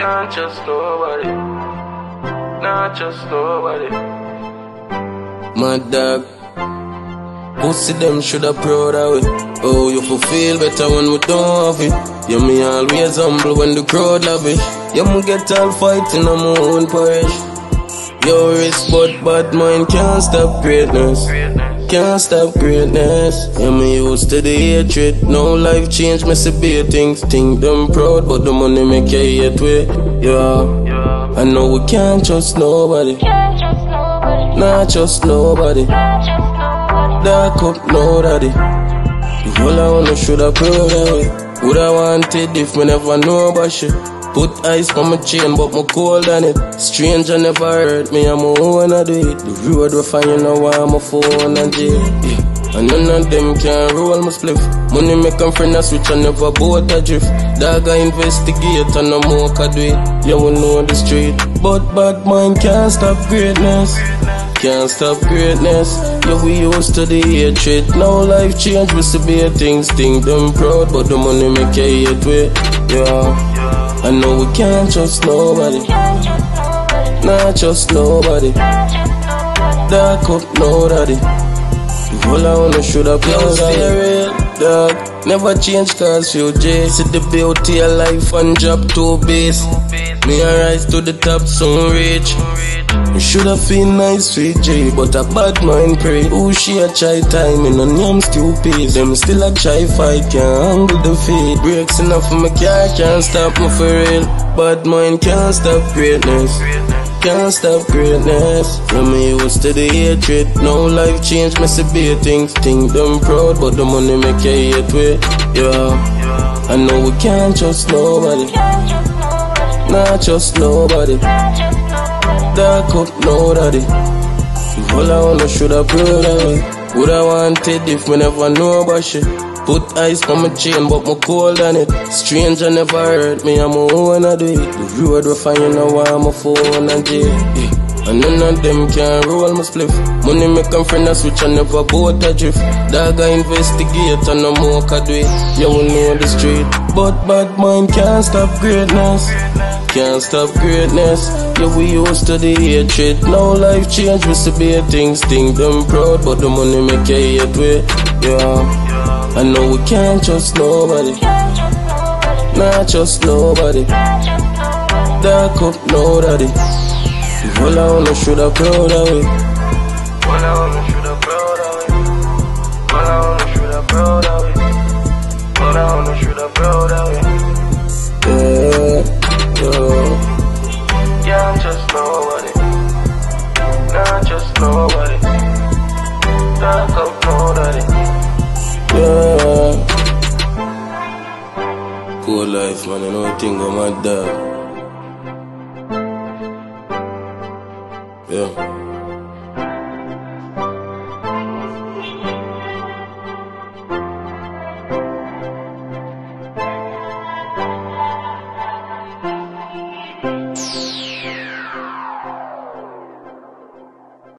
Can't trust nobody. Not trust nobody. My dog. Pussy them shoulda proud of it. Oh, you feel better when we don't have it. Yeah, me always humble when the crowd love it. Yeah, me get all fighting on my own parish. Your wrist, but mind can't stop greatness. Can't stop greatness. Yeah, me used to the hatred. No life change, me see big things. Think them proud, but the money make you hate way. Yeah. I know we can't trust nobody. Not trust nobody. Dark up, no daddy. The whole I wanna should have proud of it. Would I wanted if me never know about shit. Put ice on my chain, but my cold on it. Stranger never hurt me, I'm my own I do it. The road we find, you know why I'm a phone and jail. Yeah. And none of them can roll my spliff. Money make them friend a switch, I never boat a drift. Dog I investigate and no more can do it. You will know the street. But bad mind can't stop greatness. Can't stop greatness. Yeah, we used to the hatred. Now life change, we see bad things. Think them proud, but the money make you hate way. Yeah. I know we can't trust nobody. Not trust nobody. Dark up, no daddy. The whole I wanna should have closed real dog. Never change cause you J. See the beauty of life and drop to base. Me I rise to the top, soon reach. You shoulda feel nice with J, but a bad mind pray. Who she a try time in a yam stupid. Them still a try fight, can't handle the feet. Breaks enough for my car, can't stop me for real. Bad mind can't stop greatness. Can't stop greatness. From me used to the hatred. No life change, me see big things. Think them proud, but the money make you hate way. Yeah. I know we can't trust nobody. Not trust nobody. Dark up, no daddy. All I wanna should have proud of it. Would I wanted if me never know about shit. Put ice on my chain, but my cold on it. Stranger never hurt me, I'm my own I do it. The road find, know why I'm a phone and jail. And none of them can roll my spliff. Money make them friend a switch, I never boat a drift. Dog I investigate and no more can do it. You will know the street. But bad mind can't stop greatness. Can't stop greatness. Yeah, we used to the hatred. Now life change, we see bad things. Think them proud, but the money make you hate way. Yeah. I know we can't trust nobody. Not trust nobody. Dark up, no daddy. The whole I should have proud of it. Life, man. You know thing go mad dog. Yeah.